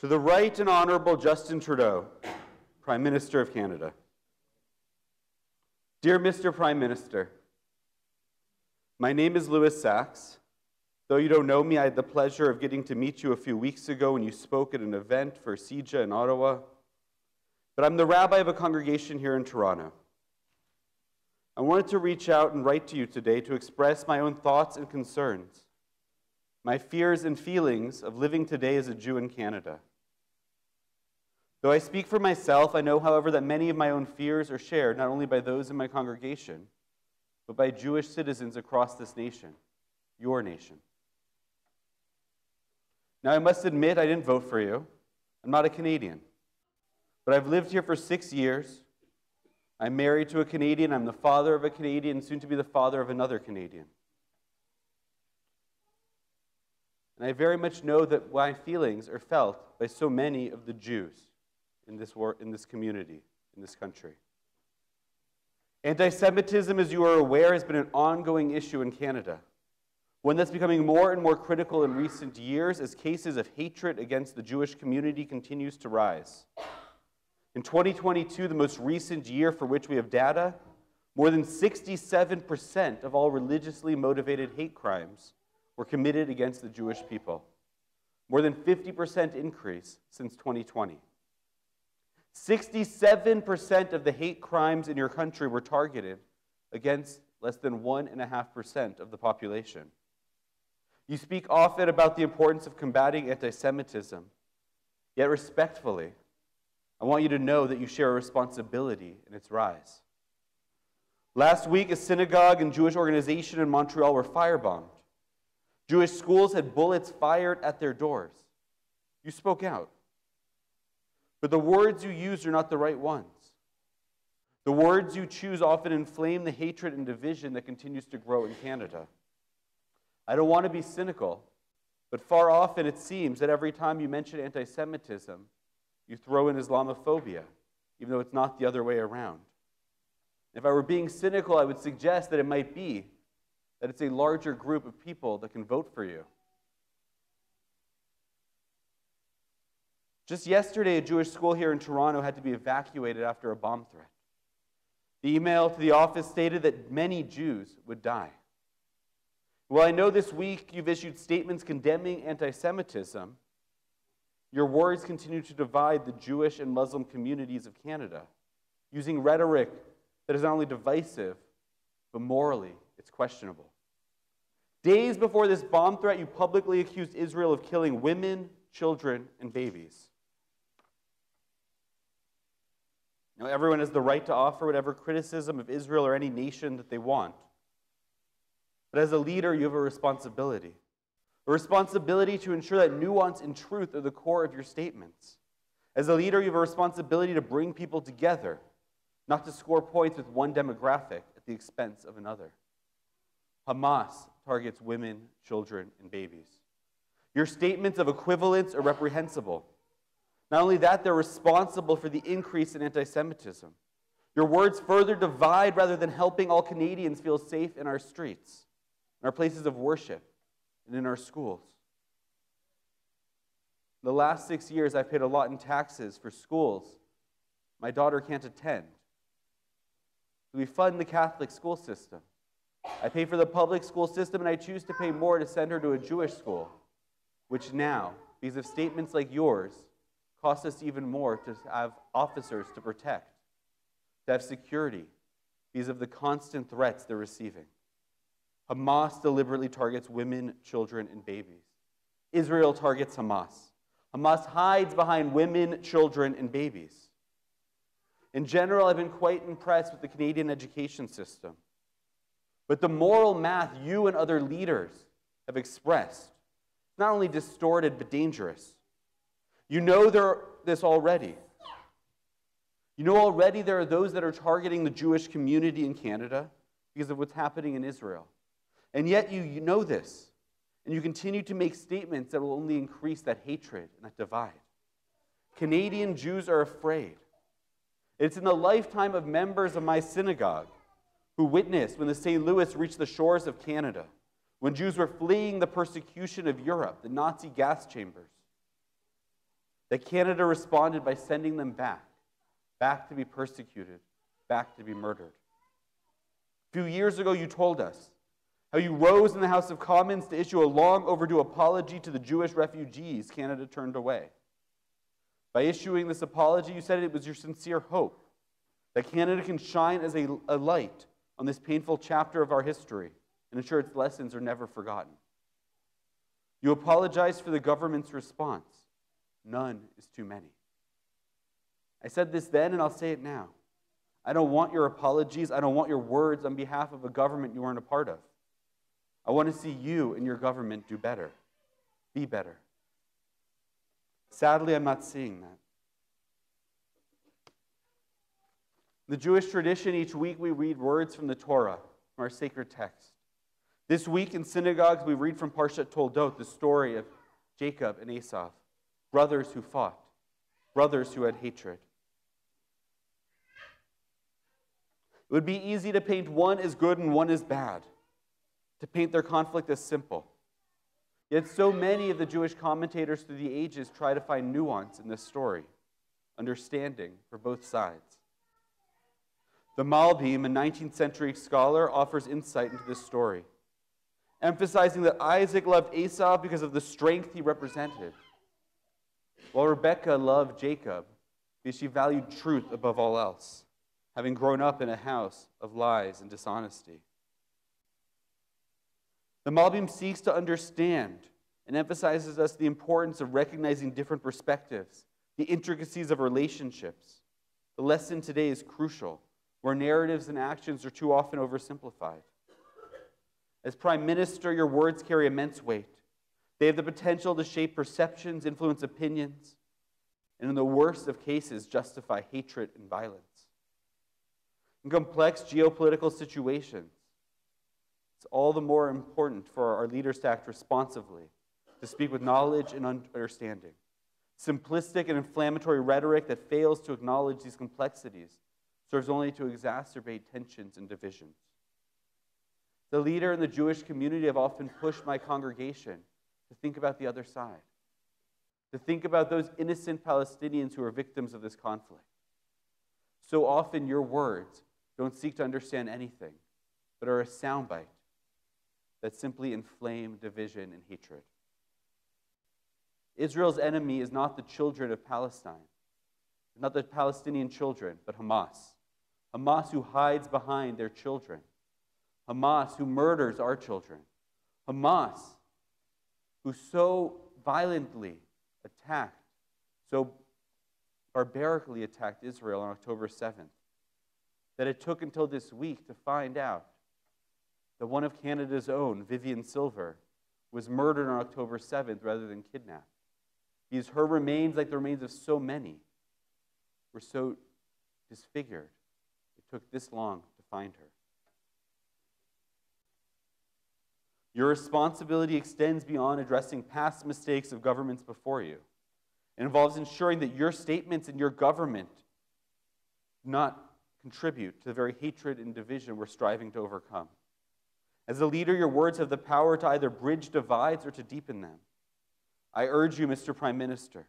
To the Right and Honorable Justin Trudeau, Prime Minister of Canada. Dear Mr. Prime Minister, my name is Louis Sachs. Though you don't know me, I had the pleasure of getting to meet you a few weeks ago when you spoke at an event for CIJA in Ottawa. But I'm the rabbi of a congregation here in Toronto. I wanted to reach out and write to you today to express my own thoughts and concerns, my fears and feelings of living today as a Jew in Canada. Though I speak for myself, I know, however, that many of my own fears are shared not only by those in my congregation, but by Jewish citizens across this nation, your nation. Now, I must admit, I didn't vote for you. I'm not a Canadian. But I've lived here for six years. I'm married to a Canadian. I'm the father of a Canadian, soon to be the father of another Canadian. And I very much know that my feelings are felt by so many of the Jews in this, war, in this community, in this country. Anti Semitism, as you are aware, has been an ongoing issue in Canada, one that's becoming more and more critical in recent years as cases of hatred against the Jewish community continues to rise. In 2022, the most recent year for which we have data, more than 67% of all religiously motivated hate crimes were committed against the Jewish people. More than 50% increase since 2020. 67% of the hate crimes in your country were targeted against less than 1.5% of the population. You speak often about the importance of combating anti Semitism, yet respectfully, I want you to know that you share a responsibility in its rise. Last week, a synagogue and Jewish organization in Montreal were firebombed. Jewish schools had bullets fired at their doors. You spoke out. But the words you use are not the right ones. The words you choose often inflame the hatred and division that continues to grow in Canada. I don't want to be cynical, but far often it seems that every time you mention anti Semitism, you throw in Islamophobia, even though it's not the other way around. If I were being cynical, I would suggest that it might be that it's a larger group of people that can vote for you. Just yesterday, a Jewish school here in Toronto had to be evacuated after a bomb threat. The email to the office stated that many Jews would die. Well, I know this week you've issued statements condemning anti Semitism, your words continue to divide the Jewish and Muslim communities of Canada, using rhetoric that is not only divisive, but morally it's questionable. Days before this bomb threat, you publicly accused Israel of killing women, children, and babies. Now, everyone has the right to offer whatever criticism of Israel or any nation that they want. But as a leader, you have a responsibility a responsibility to ensure that nuance and truth are the core of your statements. As a leader, you have a responsibility to bring people together, not to score points with one demographic at the expense of another. Hamas targets women, children, and babies. Your statements of equivalence are reprehensible. Not only that, they're responsible for the increase in anti Semitism. Your words further divide rather than helping all Canadians feel safe in our streets, in our places of worship, and in our schools. The last six years, I've paid a lot in taxes for schools my daughter can't attend. We fund the Catholic school system. I pay for the public school system, and I choose to pay more to send her to a Jewish school, which now, because of statements like yours, costs us even more to have officers to protect, to have security, because of the constant threats they're receiving. Hamas deliberately targets women, children, and babies. Israel targets Hamas. Hamas hides behind women, children, and babies. In general, I've been quite impressed with the Canadian education system. But the moral math you and other leaders have expressed, is not only distorted, but dangerous. You know there, this already. You know already there are those that are targeting the Jewish community in Canada because of what's happening in Israel. And yet you, you know this. And you continue to make statements that will only increase that hatred and that divide. Canadian Jews are afraid. It's in the lifetime of members of my synagogue who witnessed when the St. Louis reached the shores of Canada, when Jews were fleeing the persecution of Europe, the Nazi gas chambers. That Canada responded by sending them back, back to be persecuted, back to be murdered. A few years ago, you told us how you rose in the House of Commons to issue a long overdue apology to the Jewish refugees Canada turned away. By issuing this apology, you said it was your sincere hope that Canada can shine as a, a light on this painful chapter of our history and ensure its lessons are never forgotten. You apologized for the government's response. None is too many. I said this then, and I'll say it now. I don't want your apologies. I don't want your words on behalf of a government you weren't a part of. I want to see you and your government do better, be better. Sadly, I'm not seeing that. In the Jewish tradition, each week we read words from the Torah, from our sacred text. This week in synagogues, we read from Parshat Toldot the story of Jacob and Esau, brothers who fought, brothers who had hatred. It would be easy to paint one as good and one as bad, to paint their conflict as simple. Yet so many of the Jewish commentators through the ages try to find nuance in this story, understanding for both sides. The Malbim, a 19th century scholar, offers insight into this story, emphasizing that Isaac loved Esau because of the strength he represented, while Rebekah loved Jacob because she valued truth above all else, having grown up in a house of lies and dishonesty. The Malbim seeks to understand and emphasizes us the importance of recognizing different perspectives, the intricacies of relationships. The lesson today is crucial, where narratives and actions are too often oversimplified. As Prime Minister, your words carry immense weight. They have the potential to shape perceptions, influence opinions, and in the worst of cases, justify hatred and violence. In complex geopolitical situations, it's all the more important for our leaders to act responsively, to speak with knowledge and understanding. Simplistic and inflammatory rhetoric that fails to acknowledge these complexities serves only to exacerbate tensions and divisions. The leader in the Jewish community have often pushed my congregation to think about the other side, to think about those innocent Palestinians who are victims of this conflict. So often, your words don't seek to understand anything, but are a soundbite that simply inflame division and hatred. Israel's enemy is not the children of Palestine, not the Palestinian children, but Hamas. Hamas who hides behind their children. Hamas who murders our children. Hamas who so violently attacked, so barbarically attacked Israel on October 7th that it took until this week to find out that one of Canada's own, Vivian Silver, was murdered on October 7th rather than kidnapped. Because her remains, like the remains of so many, were so disfigured. It took this long to find her. Your responsibility extends beyond addressing past mistakes of governments before you. It involves ensuring that your statements and your government not contribute to the very hatred and division we're striving to overcome. As a leader, your words have the power to either bridge divides or to deepen them. I urge you, Mr. Prime Minister,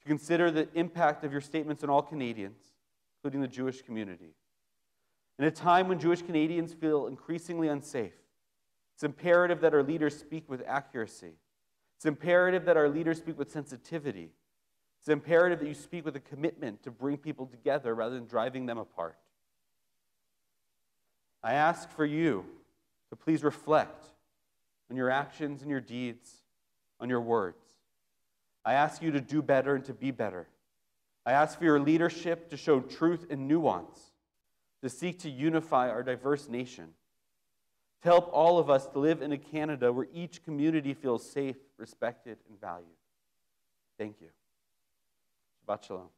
to consider the impact of your statements on all Canadians, including the Jewish community. In a time when Jewish Canadians feel increasingly unsafe, it's imperative that our leaders speak with accuracy. It's imperative that our leaders speak with sensitivity. It's imperative that you speak with a commitment to bring people together rather than driving them apart. I ask for you to please reflect on your actions and your deeds, on your words. I ask you to do better and to be better. I ask for your leadership to show truth and nuance, to seek to unify our diverse nation, to help all of us to live in a Canada where each community feels safe, respected, and valued. Thank you. Shabbat Shalom.